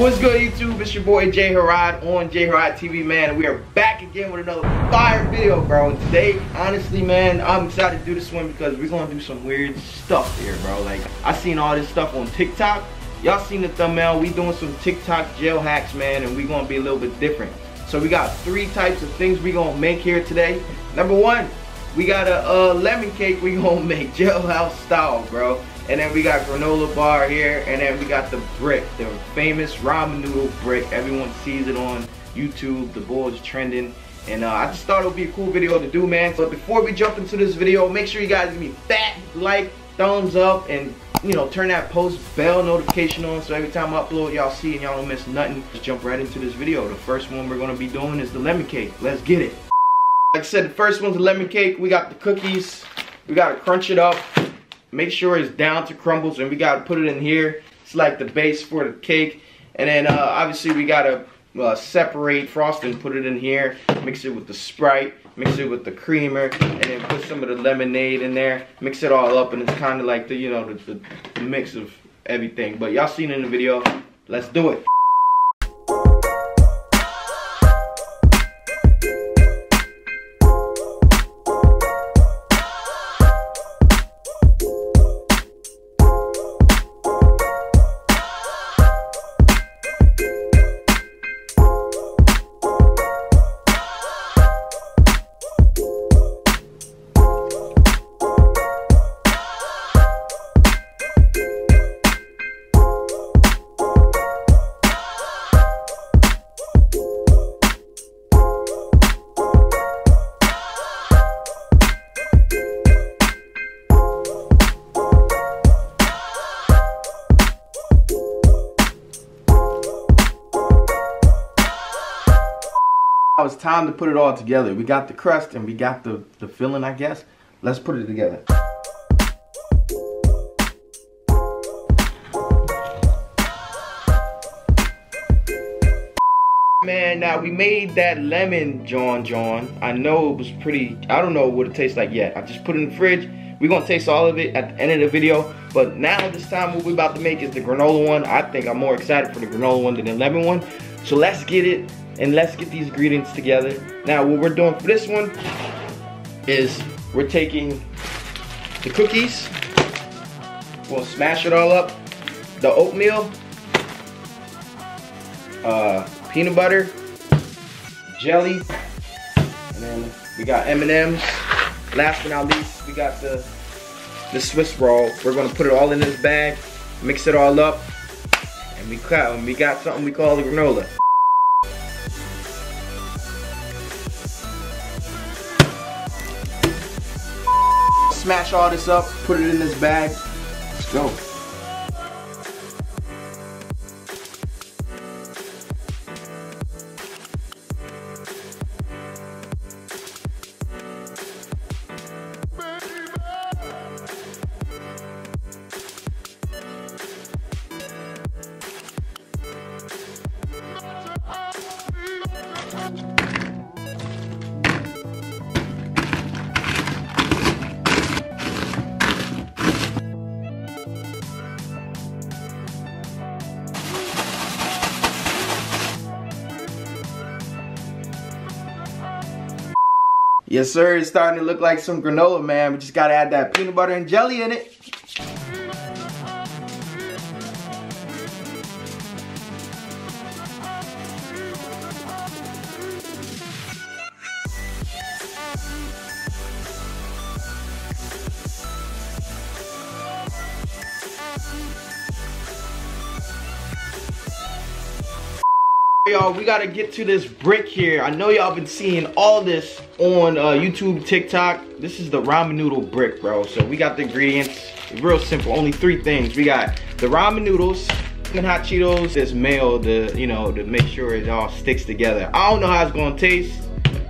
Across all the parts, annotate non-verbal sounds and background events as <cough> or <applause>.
What's good YouTube? It's your boy Jharrod on Jharrod TV man. We are back again with another fire video bro. And today, honestly man, I'm excited to do this one because we're gonna do some weird stuff here bro. Like I seen all this stuff on TikTok. Y'all seen the thumbnail, we doing some TikTok jail hacks man and we gonna be a little bit different. So we got three types of things we gonna make here today. Number one, we got a, a lemon cake we gonna <laughs> make jailhouse style bro. And then we got granola bar here. And then we got the brick, the famous ramen noodle brick. Everyone sees it on YouTube. The bowl is trending. And uh, I just thought it would be a cool video to do, man. But before we jump into this video, make sure you guys give me fat like, thumbs up, and you know, turn that post bell notification on so every time I upload, y'all see and y'all don't miss nothing. Just jump right into this video. The first one we're gonna be doing is the lemon cake. Let's get it. Like I said, the first one's the lemon cake. We got the cookies. We gotta crunch it up make sure it's down to crumbles and we gotta put it in here. It's like the base for the cake. And then uh, obviously we gotta uh, separate frosting put it in here. Mix it with the sprite mix it with the creamer and then put some of the lemonade in there. Mix it all up and it's kind of like the you know the, the, the mix of everything. But y'all seen in the video. Let's do it time to put it all together. We got the crust and we got the, the filling, I guess. Let's put it together. Man, now we made that lemon John John. I know it was pretty, I don't know what it tastes like yet. I just put it in the fridge. We're gonna taste all of it at the end of the video. But now this time what we're about to make is the granola one. I think I'm more excited for the granola one than the lemon one. So let's get it and let's get these ingredients together. Now what we're doing for this one is we're taking the cookies, we'll smash it all up, the oatmeal, uh, peanut butter, jelly, and then we got M&M's. Last but not least, we got the, the Swiss roll. We're gonna put it all in this bag, mix it all up, and we we got something we call the granola. Smash all this up, put it in this bag. Let's go. Yes, sir. It's starting to look like some granola, man. We just got to add that peanut butter and jelly in it. y'all we gotta get to this brick here i know y'all been seeing all this on uh, youtube tiktok. This is the ramen noodle brick bro. So we got the ingredients. Real simple. Only three things. We got the ramen noodles and hot cheetos this mayo to you know to make sure it all sticks together. I don't know how it's gonna taste.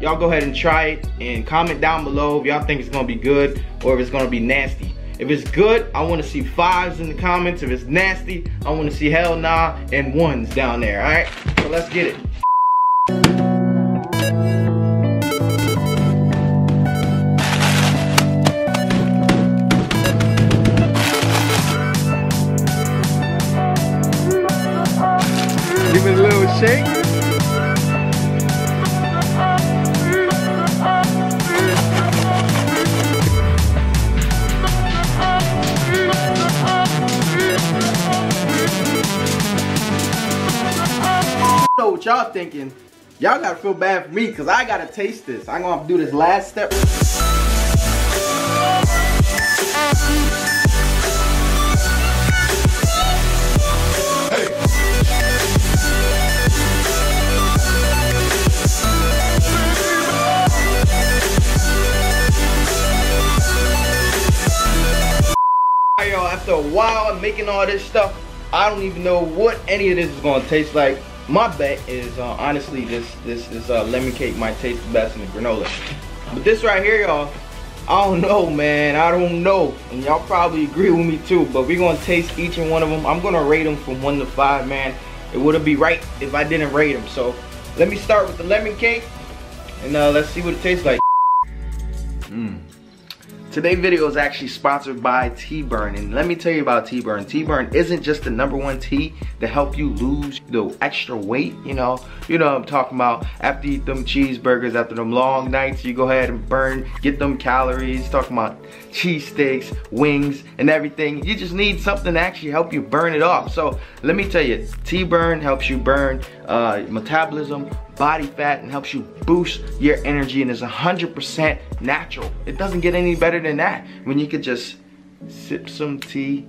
Y'all go ahead and try it and comment down below if y'all think it's gonna be good or if it's gonna be nasty. If it's good, I want to see fives in the comments. If it's nasty, I want to see hell nah and ones down there, all right? So let's get it. Y'all thinking. Y'all gotta feel bad for me because I gotta taste this. I'm gonna do this last step. Hey. After a while of making all this stuff, I don't even know what any of this is gonna taste like. My bet is uh, honestly this this this uh, lemon cake might taste the best in the granola. But this right here, y'all, I don't know, man. I don't know, and y'all probably agree with me too. But we're gonna taste each and one of them. I'm gonna rate them from one to five, man. It wouldn't be right if I didn't rate them. So let me start with the lemon cake, and uh, let's see what it tastes like. Mmm. Today's video is actually sponsored by Tea Burn and let me tell you about Tea Burn. T-Burn isn't just the number one tea to help you lose the extra weight, you know. You know I'm talking about after you eat them cheeseburgers, after them long nights, you go ahead and burn, get them calories, talking about cheesesteaks, wings, and everything. You just need something to actually help you burn it off. So let me tell you, Tea Burn helps you burn uh, metabolism, body fat and helps you boost your energy and is 100% natural. It doesn't get any better than that when you could just sip some tea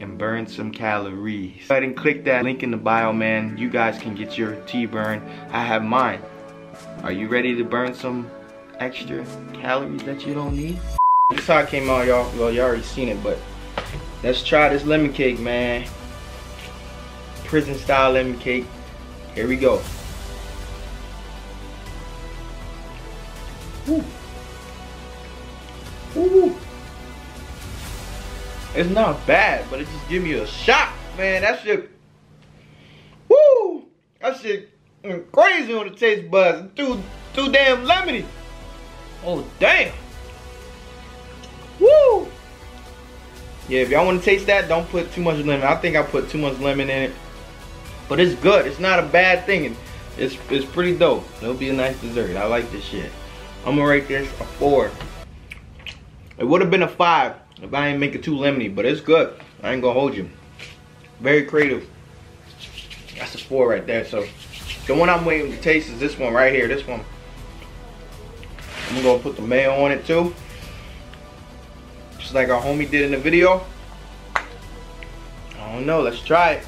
and burn some calories. Go ahead and click that link in the bio, man. You guys can get your tea burn. I have mine. Are you ready to burn some extra calories that you don't need? This how it came out, y'all. Well, you already seen it, but let's try this lemon cake, man. Prison style lemon cake. Here we go. Woo. Woo. It's not bad, but it just give me a shock, man. That shit. Woo! That shit crazy on the taste buds. Too too damn lemony. Oh damn. Woo! Yeah, if y'all want to taste that, don't put too much lemon. I think I put too much lemon in it. But it's good. It's not a bad thing. It's it's pretty dope. It'll be a nice dessert. I like this shit. I'm gonna rate this a four. It would have been a five if I didn't make it too lemony, but it's good. I ain't gonna hold you. Very creative. That's a four right there. So the one I'm waiting to taste is this one right here. This one. I'm gonna put the mayo on it too. Just like our homie did in the video. I don't know. Let's try it.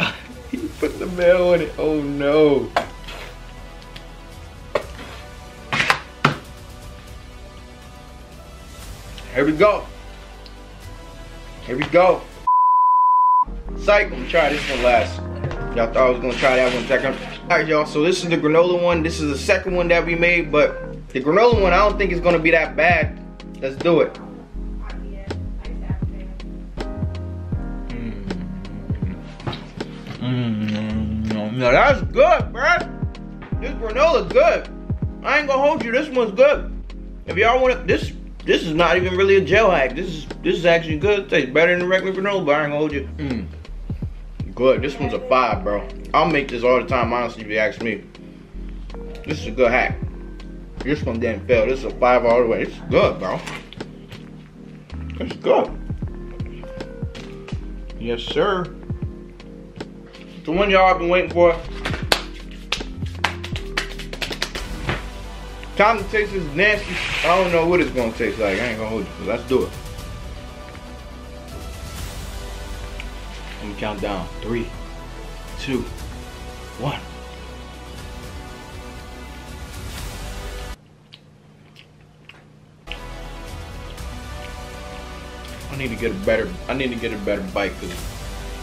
<laughs> he put the mayo on it. Oh no. Here we go. Here we go. Psych, try this one last. Y'all thought I was gonna try that one second. Alright y'all, so this is the granola one. This is the second one that we made, but the granola one I don't think is gonna be that bad. Let's do it. Mm. No, that's good, bruh. This granola good. I ain't gonna hold you. This one's good. If y'all want it, this this is not even really a gel hack. This is this is actually good. It tastes better than regular granola, but I ain't gonna hold you. Mm. Good. This one's a five, bro. I'll make this all the time, honestly, if you ask me. This is a good hack. This one didn't fail. This is a five all the way. It's good, bro. It's good. Yes, sir. The one y'all been waiting for. Time to taste this nasty. I don't know what it's gonna taste like. I ain't gonna hold you. Let's do it. Let me count down. Three, two, one. I need to get a better. I need to get a better bite because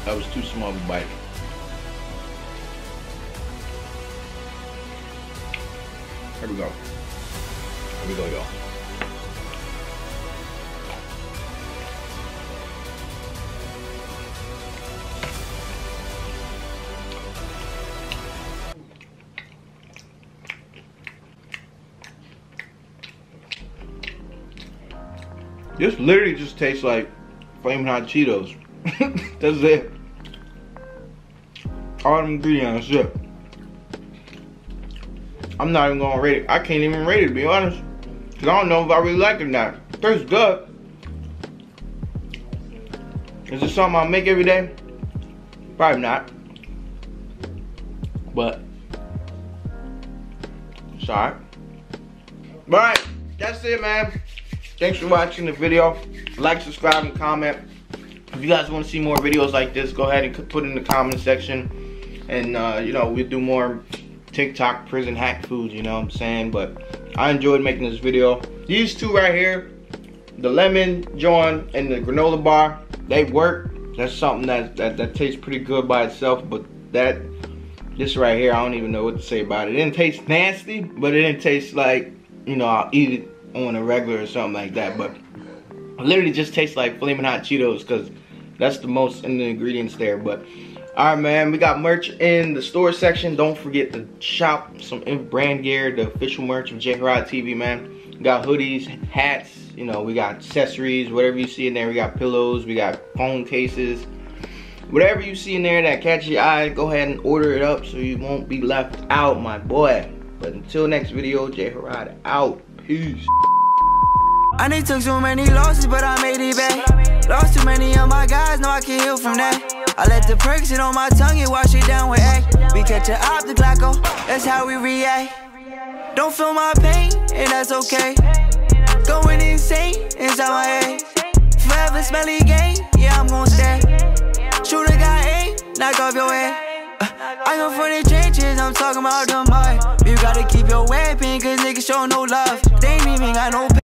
that was too small of a bite. Here we go. This literally just tastes like flaming hot Cheetos. <laughs> That's it. All the ingredients, shit. I'm not even gonna rate it. I can't even rate it to be honest. Cause I don't know if I really like it or not. It tastes good. Is this something I make every day? Probably not. But sorry. Alright, that's it man. Thanks for watching the video. Like, subscribe, and comment. If you guys want to see more videos like this, go ahead and put in the comment section. And, uh, you know, we'll do more TikTok prison hack foods, you know what I'm saying? But I enjoyed making this video. These two right here, the lemon joint and the granola bar, they work. That's something that, that, that tastes pretty good by itself. But that, this right here, I don't even know what to say about it. It didn't taste nasty, but it didn't taste like, you know, I'll eat it on a regular or something like that. But literally just tastes like flaming hot Cheetos because that's the most in the ingredients there. But all right, man, we got merch in the store section. Don't forget to shop some brand gear, the official merch of Jharrod TV, man. We got hoodies, hats, you know, we got accessories, whatever you see in there. We got pillows, we got phone cases. Whatever you see in there that catch your eye, go ahead and order it up so you won't be left out, my boy. But until next video, Jharrod out. Peace. I need took so many losses, but I made it back. Lost too many of my guys, I can heal from that. I let the perk sit on my tongue and wash it down with A. We catch it up the Glocko, that's how we react. Don't feel my pain, and that's okay. Going insane inside my head. Forever smelly game, yeah, I'm gon' stay. Shooter got aim, knock off your head. Uh, I come from the trenches, I'm talking about the mud. You gotta keep your weapon, cause niggas show no love. They ain't even got no